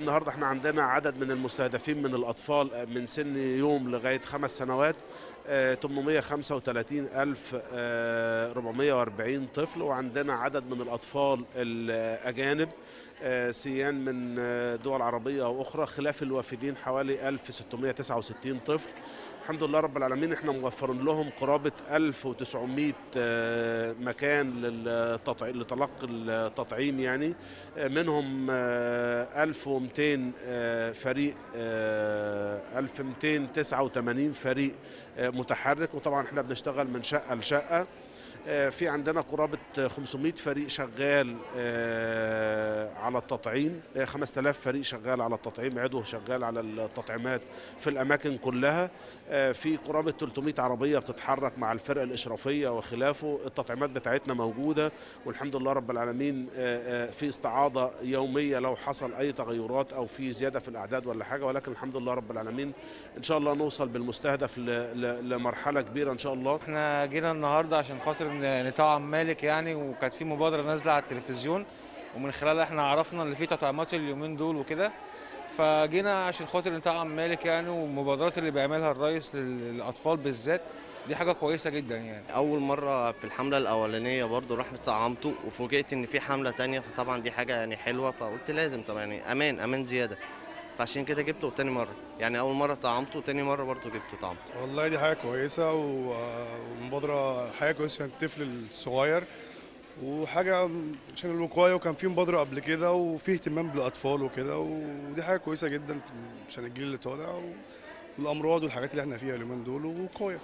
النهارده إحنا عندنا عدد من المستهدفين من الأطفال آه، من سن يوم لغاية خمس سنوات آه، 835440 طفل وعندنا عدد من الأطفال الأجانب آه، سيان من آه، دول عربية أو أخرى خلاف الوافدين حوالي 1669 طفل. الحمد لله رب العالمين إحنا موفرين لهم قرابة 1900 آه، مكان للتطع- لتلقي التطعيم يعني. آه، منهم آه، 1200 آه، فريق آه، 1289 فريق متحرك. وطبعا إحنا بنشتغل من شقة لشقة. في عندنا قرابة 500 فريق شغال آه، على التطعيم. آه، 5000 فريق شغال على التطعيم عضو شغال على التطعيمات في الأماكن كلها. آه، في قرابة 300 عربية بتتحرك مع الفرق الإشرافية وخلافه. التطعيمات بتاعتنا موجودة والحمد لله رب العالمين آه، آه، في استعاضة يومية لو حصل أي تغيرات أو في زيادة في الأعداد ولا حاجة. ولكن الحمد لله رب العالمين إن شاء الله نوصل بالمستهدف لمرحلة كبيرة إن شاء الله. إحنا جينا النهارده عشان خاطر ن- نطعم مالك يعني وكانت في مبادرة نازلة على التلفزيون ومن خلالها إحنا عرفنا إن في تطعيمات اليومين دول وكده. فجينا عشان خاطر نطعم مالك يعني والمبادرات اللي بيعملها الرئيس لل- للأطفال بالذات. دي حاجة كويسة جدا يعني. أول مرة في الحملة الأولانية برضو رحت طعمته وفوجئت إن في حملة تانية فطبعا دي حاجة يعني حلوة فقلت لازم طبعا يعني أمان أمان زيادة. فعشان كده جبته تاني مرة. يعني أول مرة طعمته وتاني مرة برضو جبته طعمته. والله دي حاجة كويسة و- ومبادرة حاجة كويسة عشان الطفل الصغير. وحاجة عشان الوقاية وكان في مبادرة قبل كده وفي اهتمام بالأطفال وكده. ودي حاجة كويسة جدا عشان الجيل اللي طالع والأمراض والحاجات اللي إحنا فيها اليومين دول ووقاية.